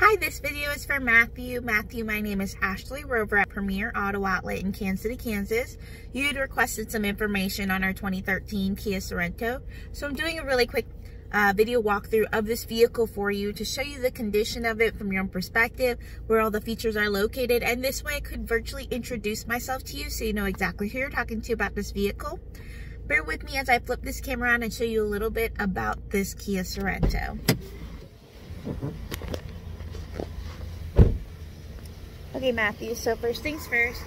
Hi, this video is for Matthew. Matthew, my name is Ashley Rover at Premier Auto Outlet in Kansas City, Kansas. You had requested some information on our 2013 Kia Sorento. So I'm doing a really quick uh, video walkthrough of this vehicle for you to show you the condition of it from your own perspective, where all the features are located, and this way I could virtually introduce myself to you so you know exactly who you're talking to about this vehicle. Bear with me as I flip this camera on and show you a little bit about this Kia Sorento. Okay, Matthew, so first things first,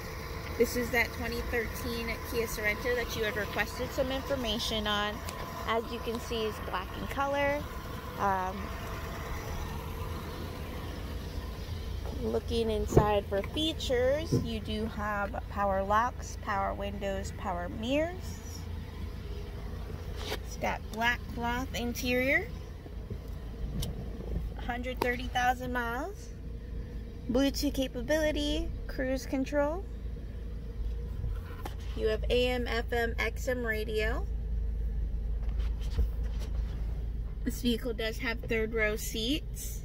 this is that 2013 Kia Sorento that you had requested some information on. As you can see, it's black in color. Um, looking inside for features, you do have power locks, power windows, power mirrors. It's got black cloth interior. 130,000 miles. Bluetooth capability, cruise control. You have AM, FM, XM radio. This vehicle does have third row seats.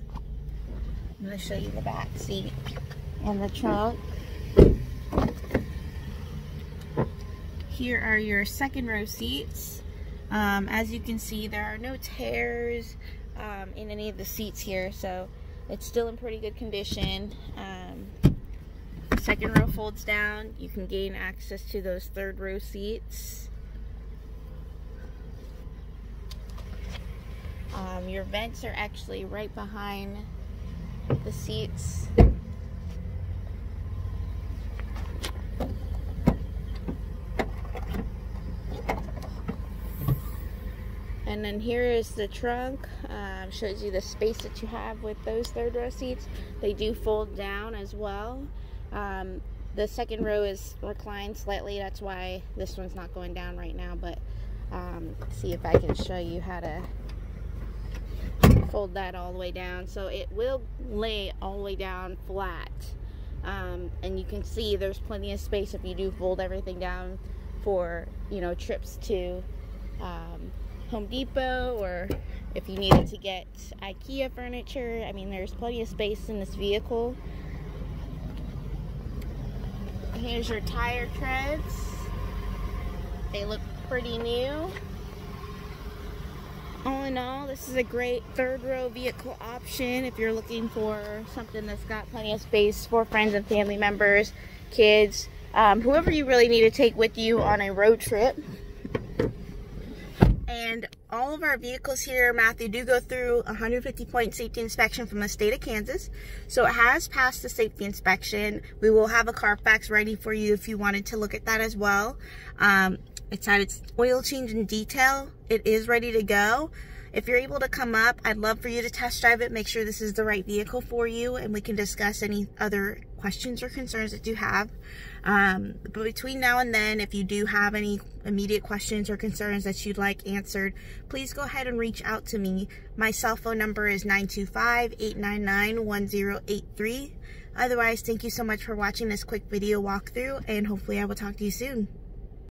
I'm going to show you the back seat and the trunk. Here are your second row seats. Um, as you can see, there are no tears um, in any of the seats here, so it's still in pretty good condition. Um, second row folds down. You can gain access to those third row seats. Um, your vents are actually right behind the seats. And then here is the trunk. Um, shows you the space that you have with those third row seats. They do fold down as well. Um, the second row is reclined slightly. That's why this one's not going down right now. But um, see if I can show you how to fold that all the way down. So it will lay all the way down flat. Um, and you can see there's plenty of space if you do fold everything down for, you know, trips to um, Home Depot or if you needed to get IKEA furniture. I mean, there's plenty of space in this vehicle. Here's your tire treads. They look pretty new. All in all, this is a great third row vehicle option if you're looking for something that's got plenty of space for friends and family members, kids, um, whoever you really need to take with you on a road trip. And all of our vehicles here, Matthew, do go through a 150 point safety inspection from the state of Kansas. So it has passed the safety inspection. We will have a Carfax ready for you if you wanted to look at that as well. Um, it's had its oil change in detail. It is ready to go. If you're able to come up, I'd love for you to test drive it, make sure this is the right vehicle for you, and we can discuss any other questions or concerns that you have. Um, but between now and then, if you do have any immediate questions or concerns that you'd like answered, please go ahead and reach out to me. My cell phone number is 925-899-1083. Otherwise, thank you so much for watching this quick video walkthrough, and hopefully I will talk to you soon.